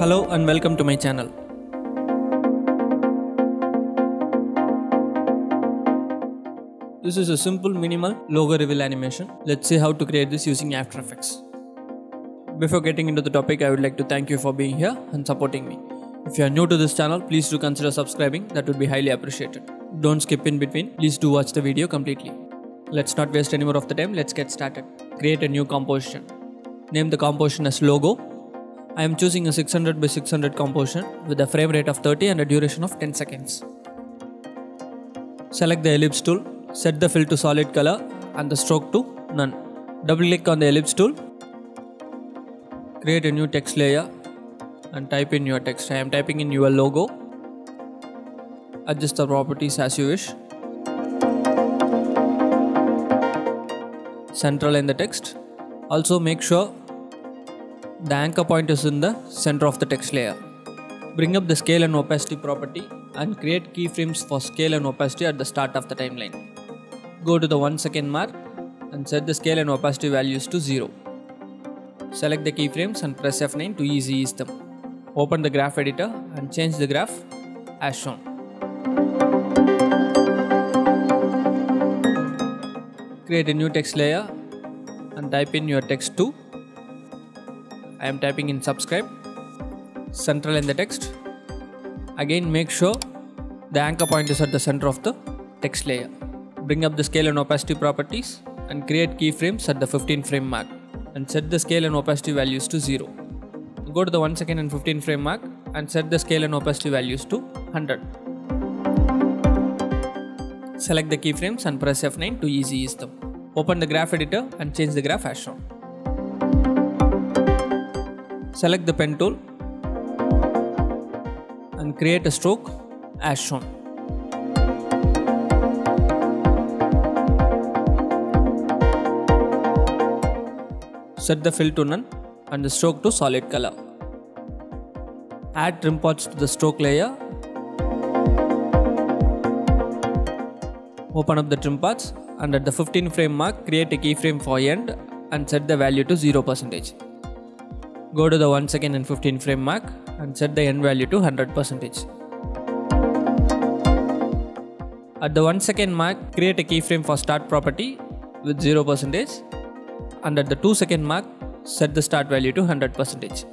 Hello and welcome to my channel. This is a simple minimal logo reveal animation. Let's see how to create this using After Effects. Before getting into the topic, I would like to thank you for being here and supporting me. If you are new to this channel, please do consider subscribing, that would be highly appreciated. Don't skip in between, please do watch the video completely. Let's not waste any more of the time, let's get started. Create a new composition. Name the composition as logo. I am choosing a 600 by 600 composition with a frame rate of 30 and a duration of 10 seconds. Select the ellipse tool, set the fill to solid color and the stroke to none. Double click on the ellipse tool, create a new text layer and type in your text. I am typing in your logo. Adjust the properties as you wish. Central in the text. Also make sure the anchor point is in the center of the text layer. Bring up the scale and opacity property and create keyframes for scale and opacity at the start of the timeline. Go to the 1 second mark and set the scale and opacity values to 0. Select the keyframes and press F9 to easy ease them. Open the graph editor and change the graph as shown. Create a new text layer and type in your text to. I am typing in subscribe. Central in the text. Again make sure the anchor point is at the center of the text layer. Bring up the scale and opacity properties and create keyframes at the 15 frame mark and set the scale and opacity values to 0. Go to the 1 second and 15 frame mark and set the scale and opacity values to 100. Select the keyframes and press F9 to easy ease them. Open the graph editor and change the graph as shown. Select the pen tool and create a stroke as shown. Set the fill to none and the stroke to solid color. Add trim paths to the stroke layer. Open up the trim paths and at the 15 frame mark create a keyframe for end and set the value to 0%. Go to the 1 second and 15 frame mark and set the end value to 100%. At the 1 second mark, create a keyframe for start property with 0% and at the 2 second mark, set the start value to 100%.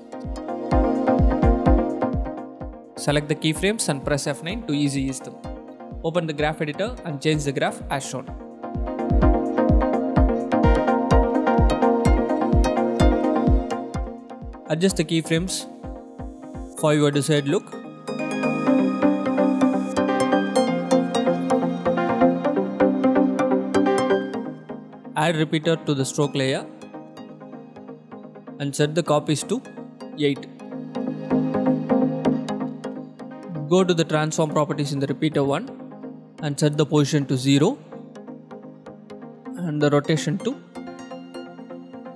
Select the keyframes and press F9 to easy ease them. Open the graph editor and change the graph as shown. Adjust the keyframes for your desired look. Add repeater to the stroke layer and set the copies to 8. Go to the transform properties in the repeater one and set the position to 0 and the rotation to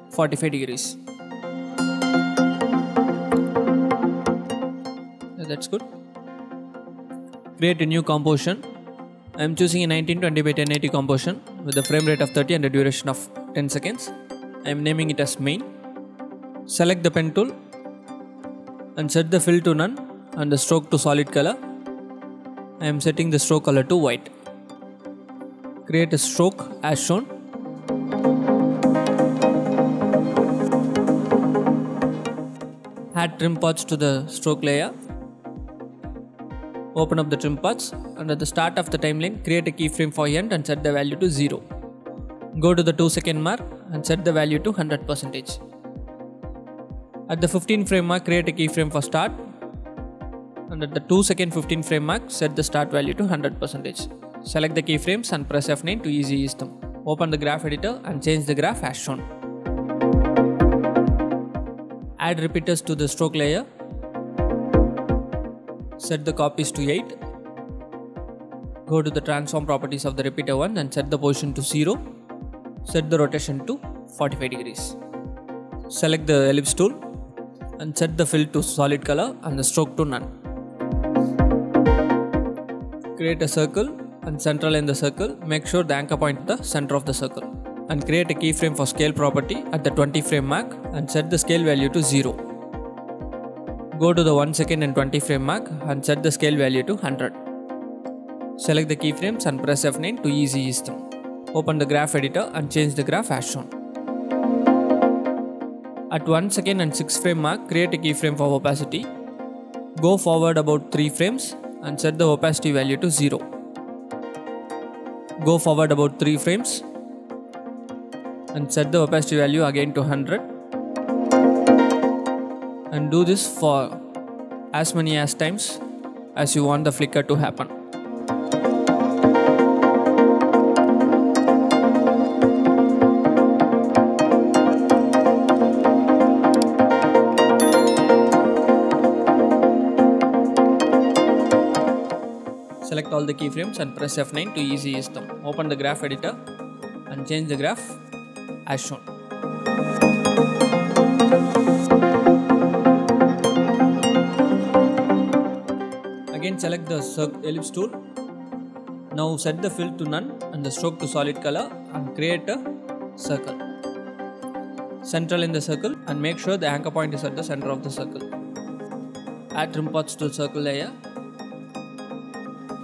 45 degrees. That's good. Create a new composition. I am choosing a 1920 by 1080 composition with a frame rate of 30 and a duration of 10 seconds. I am naming it as main. Select the pen tool and set the fill to none and the stroke to solid color. I am setting the stroke color to white. Create a stroke as shown. Add trim paths to the stroke layer. Open up the trim paths and at the start of the timeline create a keyframe for end and set the value to 0. Go to the 2 second mark and set the value to 100%. At the 15 frame mark create a keyframe for start and at the 2 second 15 frame mark set the start value to 100%. Select the keyframes and press F9 to easy ease them. Open the graph editor and change the graph as shown. Add repeaters to the stroke layer. Set the copies to 8. Go to the transform properties of the repeater 1 and set the position to 0. Set the rotation to 45 degrees. Select the ellipse tool and set the fill to solid color and the stroke to none. Create a circle and central in the circle. Make sure the anchor point the center of the circle. And create a keyframe for scale property at the 20 frame mark and set the scale value to 0. Go to the 1 second and 20 frame mark and set the scale value to 100. Select the keyframes and press F9 to easy ease them. Open the graph editor and change the graph as shown. At 1 second and 6 frame mark, create a keyframe for opacity. Go forward about 3 frames and set the opacity value to 0. Go forward about 3 frames and set the opacity value again to 100 and do this for as many as times as you want the flicker to happen. Select all the keyframes and press F9 to easy ease them. Open the graph editor and change the graph as shown. Select the ellipse tool. Now set the fill to none and the stroke to solid color and create a circle. Central in the circle and make sure the anchor point is at the center of the circle. Add trim paths to the circle layer.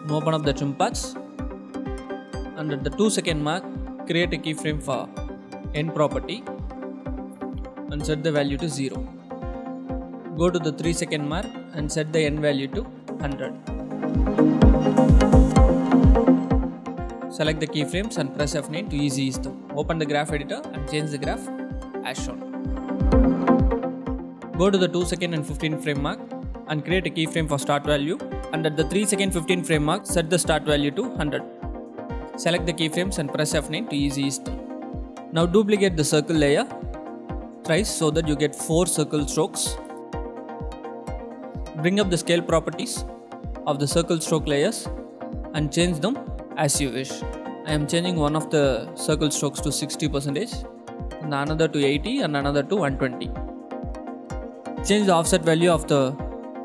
Now open up the trim paths and at the 2 second mark create a keyframe for end property and set the value to 0. Go to the 3 second mark and set the end value to 100. Select the keyframes and press F9 to easy ease them. Open the graph editor and change the graph as shown. Go to the 2 second and 15 frame mark and create a keyframe for start value and at the 3 second 15 frame mark set the start value to 100. Select the keyframes and press F9 to easy ease them. Now duplicate the circle layer thrice so that you get 4 circle strokes. Bring up the scale properties of the circle stroke layers and change them as you wish. I am changing one of the circle strokes to 60% and another to 80 and another to 120. Change the offset value of the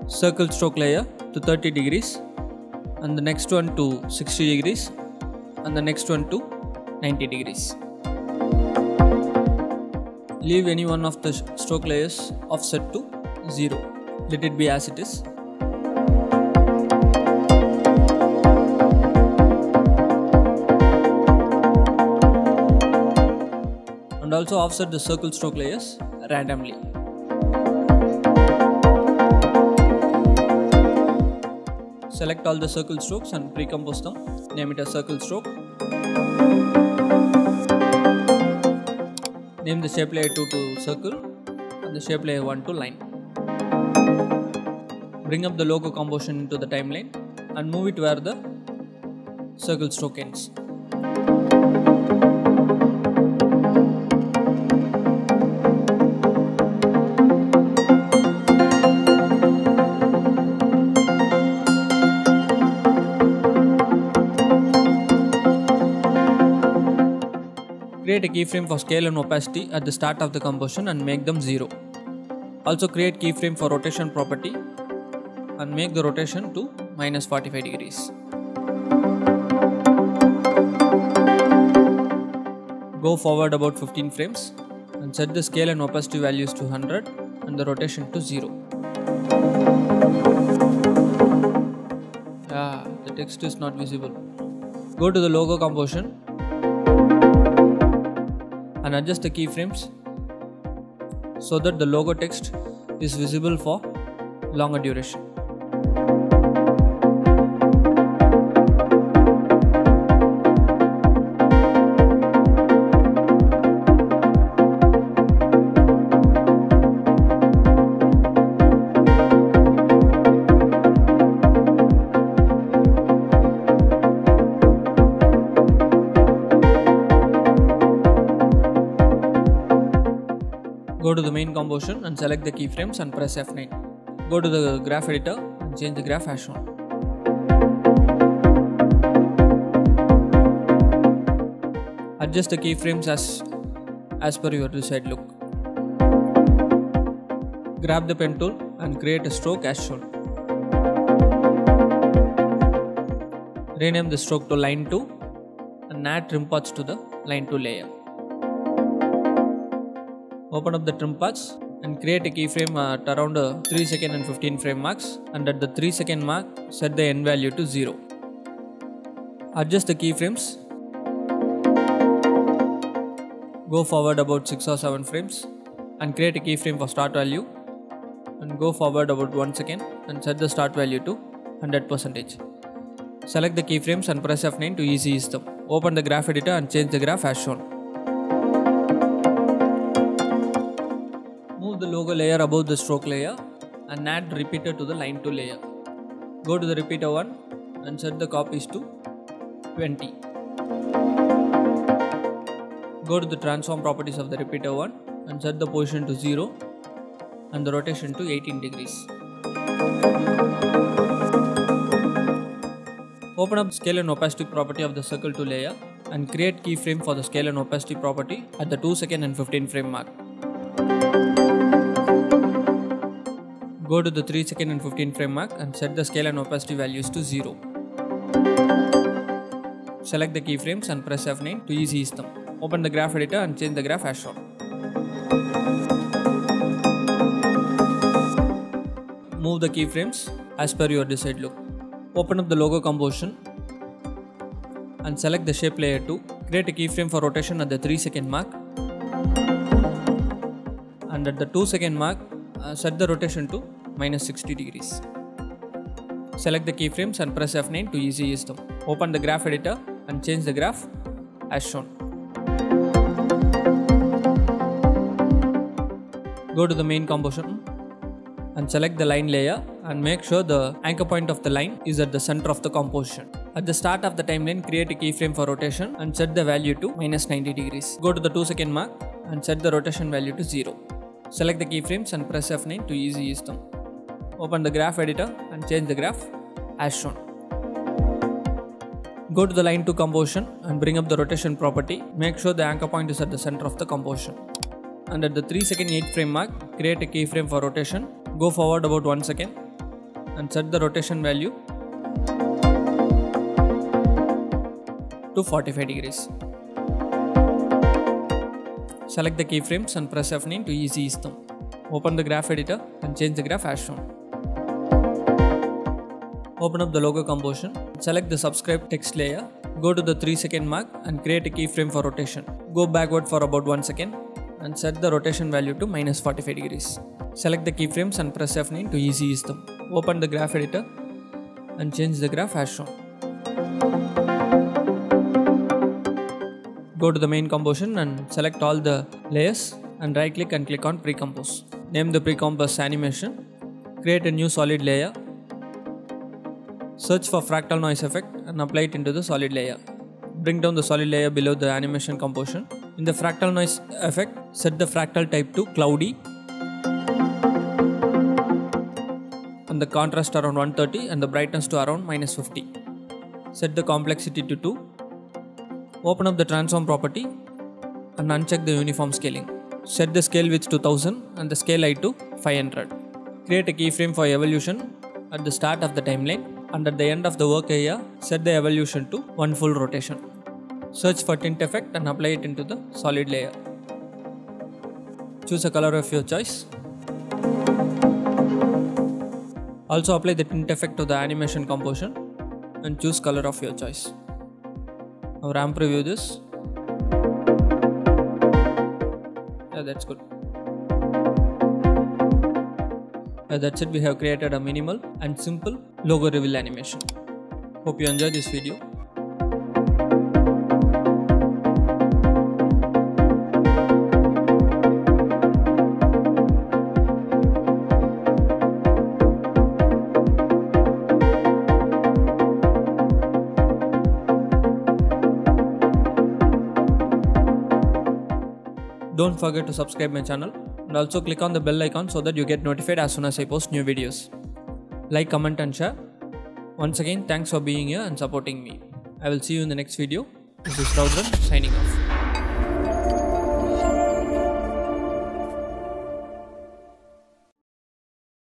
circle stroke layer to 30 degrees and the next one to 60 degrees and the next one to 90 degrees. Leave any one of the stroke layers offset to 0. Let it be as it is. And also offset the circle stroke layers randomly. Select all the circle strokes and pre-compose them. Name it as circle stroke. Name the shape layer 2 to circle and the shape layer 1 to line. Bring up the logo composition into the timeline and move it where the circle stroke ends. Create a keyframe for scale and opacity at the start of the composition and make them 0. Also create keyframe for rotation property and make the rotation to minus 45 degrees. Go forward about 15 frames and set the scale and opacity values to 100 and the rotation to 0. Ah, the text is not visible. Go to the logo composition and adjust the keyframes so that the logo text is visible for longer duration. Go to the main composition and select the keyframes and press F9. Go to the graph editor and change the graph as shown. Adjust the keyframes as, as per your desired look. Grab the pen tool and create a stroke as shown. Rename the stroke to line 2 and add trim paths to the line 2 layer. Open up the trim paths and create a keyframe at around uh, 3 second and 15 frame marks and at the 3 second mark set the end value to 0. Adjust the keyframes. Go forward about 6 or 7 frames and create a keyframe for start value and go forward about 1 second and set the start value to 100 percentage. Select the keyframes and press F9 to easy ease them. Open the graph editor and change the graph as shown. The logo layer above the stroke layer and add repeater to the line 2 layer. Go to the repeater 1 and set the copies to 20. Go to the transform properties of the repeater 1 and set the position to 0 and the rotation to 18 degrees. Open up scale and opacity property of the circle 2 layer and create keyframe for the scale and opacity property at the 2 second and 15 frame mark. Go to the 3 second and 15 frame mark and set the scale and opacity values to 0. Select the keyframes and press F9 to easy ease them. Open the graph editor and change the graph as shown. Move the keyframes as per your desired look. Open up the logo composition and select the shape layer 2. Create a keyframe for rotation at the 3 second mark. And at the 2 second mark, uh, set the rotation to minus 60 degrees. Select the keyframes and press F9 to easy ease them. Open the graph editor and change the graph as shown. Go to the main composition and select the line layer and make sure the anchor point of the line is at the center of the composition. At the start of the timeline, create a keyframe for rotation and set the value to minus 90 degrees. Go to the 2 second mark and set the rotation value to 0. Select the keyframes and press F9 to easy ease them. Open the graph editor and change the graph as shown. Go to the line 2 composition and bring up the rotation property. Make sure the anchor point is at the center of the composition. And at the 3 second 8 frame mark, create a keyframe for rotation Go forward about 1 second and set the rotation value to 45 degrees. Select the keyframes and press F9 to easy ease them. Open the graph editor and change the graph as shown. Open up the logo composition. Select the subscribe text layer. Go to the 3 second mark and create a keyframe for rotation. Go backward for about 1 second and set the rotation value to minus 45 degrees. Select the keyframes and press F9 to easy ease them. Open the graph editor and change the graph as shown. Go to the main composition and select all the layers and right click and click on pre-compose. Name the pre-compose animation. Create a new solid layer. Search for fractal noise effect and apply it into the solid layer. Bring down the solid layer below the animation composition. In the fractal noise effect, set the fractal type to cloudy and the contrast around 130 and the brightness to around minus 50. Set the complexity to 2. Open up the transform property and uncheck the uniform scaling. Set the scale width to 1000 and the scale height to 500. Create a keyframe for evolution at the start of the timeline and at the end of the work area set the evolution to one full rotation. Search for tint effect and apply it into the solid layer. Choose a color of your choice also apply the tint effect to the animation composition and choose color of your choice. Now ramp preview this. Yeah, that's good. Yeah, that's it. We have created a minimal and simple logo reveal animation. Hope you enjoyed this video. Don't forget to subscribe my channel and also click on the bell icon so that you get notified as soon as I post new videos. Like, comment and share. Once again, thanks for being here and supporting me. I will see you in the next video. This is Raudhran signing off.